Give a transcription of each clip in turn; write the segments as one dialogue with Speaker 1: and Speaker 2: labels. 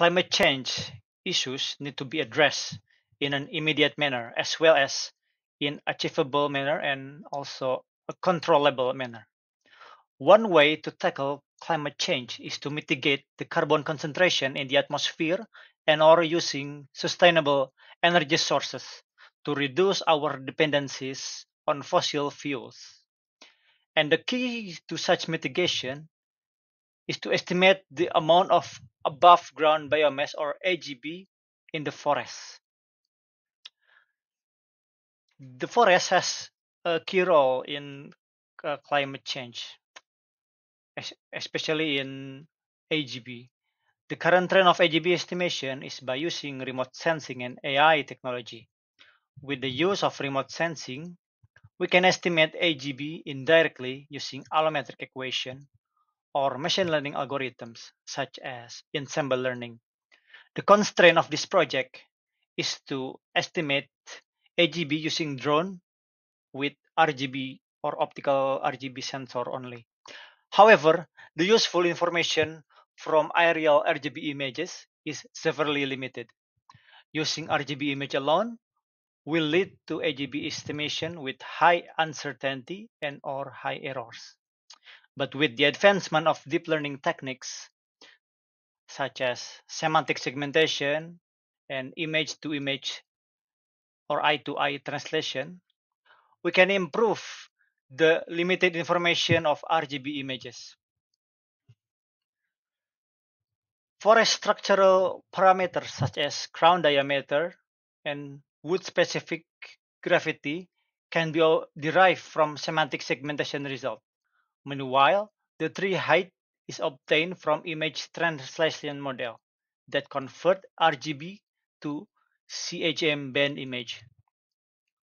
Speaker 1: climate change issues need to be addressed in an immediate manner as well as in achievable manner and also a controllable manner. One way to tackle climate change is to mitigate the carbon concentration in the atmosphere and or using sustainable energy sources to reduce our dependencies on fossil fuels. And the key to such mitigation is to estimate the amount of above ground biomass or AGB in the forest. The forest has a key role in uh, climate change, especially in AGB. The current trend of AGB estimation is by using remote sensing and AI technology. With the use of remote sensing, we can estimate AGB indirectly using allometric equation or machine learning algorithms such as ensemble learning. The constraint of this project is to estimate AGB using drone with RGB or optical RGB sensor only. However, the useful information from aerial RGB images is severely limited. Using RGB image alone will lead to AGB estimation with high uncertainty and or high errors. But with the advancement of deep learning techniques, such as semantic segmentation and image to image or eye to eye translation, we can improve the limited information of RGB images. Forest structural parameters such as crown diameter and wood specific gravity can be derived from semantic segmentation result. Meanwhile, the tree height is obtained from image translation model that convert RGB to CHM band image.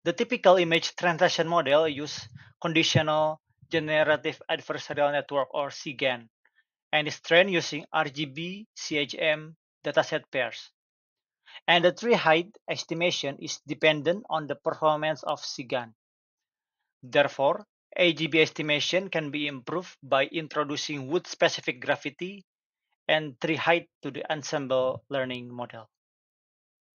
Speaker 1: The typical image translation model use conditional generative adversarial network or CGAN and is trained using RGB CHM dataset pairs. And the tree height estimation is dependent on the performance of CGAN. Therefore, AGB estimation can be improved by introducing wood-specific gravity and tree height to the ensemble learning model.